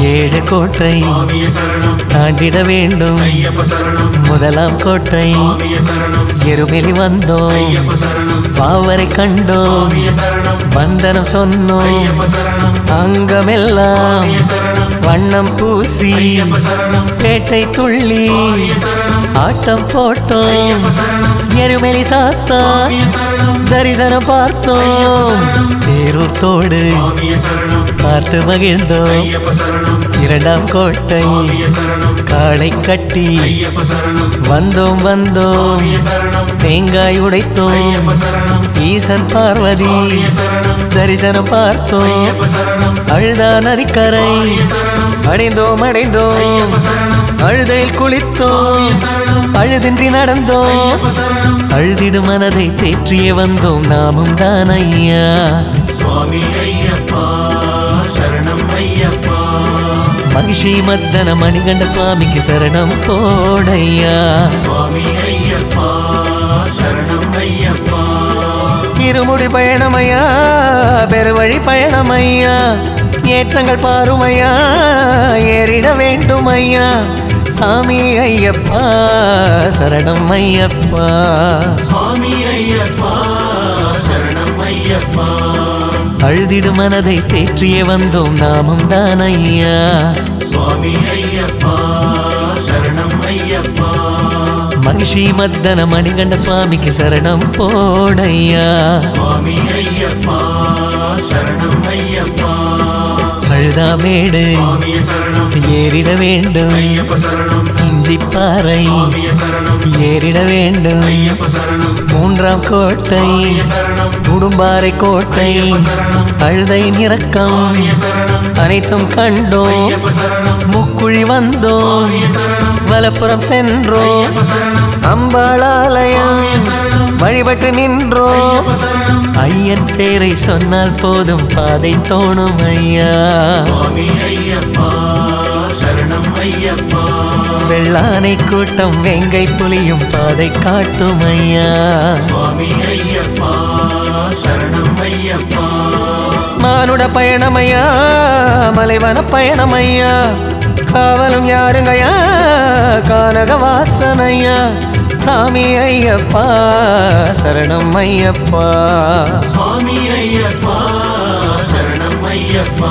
ஏழு கோட்டை தாண்டிட வேண்டும். முதலாம் கோட்டை எருமெலி வந்தோம். பாவரை கண்டோம். வந்தனம் சொன்னோம். அங்கமெல்லாம் வண்ணம் பூசி பேட்டை துள்ளி ஆட்டம் போட்டோம். எருமெலி சாஸ்தா தரிசனம் பார்த்தோம். பேரூர் தோடு. பார்த்து மகிழ்ந்தோம். இரண்டாம் கோட்டை. காளை கட்டி. வந்தோம் வந்தோம். தேங்காய் உடைத்தோம். ஈசன் பார்வதி. தரிசனம் பார்த்தோம். அழுதா நதிக்கரை. அடைந்தோம் அடைந்தோம். அழுதையில் குளித்தோம். அழுதின்றி நடந்தோம். அழுதிடும் மனதை தேற்றியே வந்தோம். நாமும் தான் ஐயா. சுவாமி ஐயப்பா சரணம் ஐயப்பா. மகிஷி மத்தன மணிகண்ட சுவாமிக்கு சரணம் போடையா சுவாமி ஐயப்பா சரணம் ஐயப்பா. இருமுடி பயணமையா பெருவழி பயணமையா. ஏற்றங்கள் பாருமையா ஏறிட வேண்டும் ஐயா சாமி ஐயப்பா சரணம் ஐயப்பா. சுவாமி ஐயப்பா சரணம் ஐயப்பா. அழுதிடும் மனதை தேற்றியே வந்தோம் நாமும் தான் ஐயா சுவாமி ஐயப்பா சரணம் ஐயப்பா மகிஷி மத்தன மணிகண்ட சுவாமிக்கு சரணம் போடையா. சுவாமி ஐயப்பா சரணம் ஐயப்பா. அழுதாமேடு ஏறிட வேண்டும். இஞ்சி பாறை ஏறிட வேண்டும். மூன்றாம் கோட்டை சுவாமிய உடும்பாறை கோட்டை அழுதை நிறக்கம் அனைத்தும் கண்டோம். முக்குழி வந்தோம். வலப்புறம் சென்றோம். அம்பாளா வழிபட்டு சரணம் ஐயன் பேரை சொன்னால் போதும் பாதை தோணும் ஐயா. வெள்ளானை கூட்டம் வெங்கை புலியும் பாதை காட்டும் ஐயா. மானுட பயணமையா மலைவன பயணமையா காவலும் யாருங்கய்யா கானக வாசனையா சாமி ஐயப்பா சரணம் ஐயப்பா. சாமி ஐயப்பா சரணம் ஐயப்பா.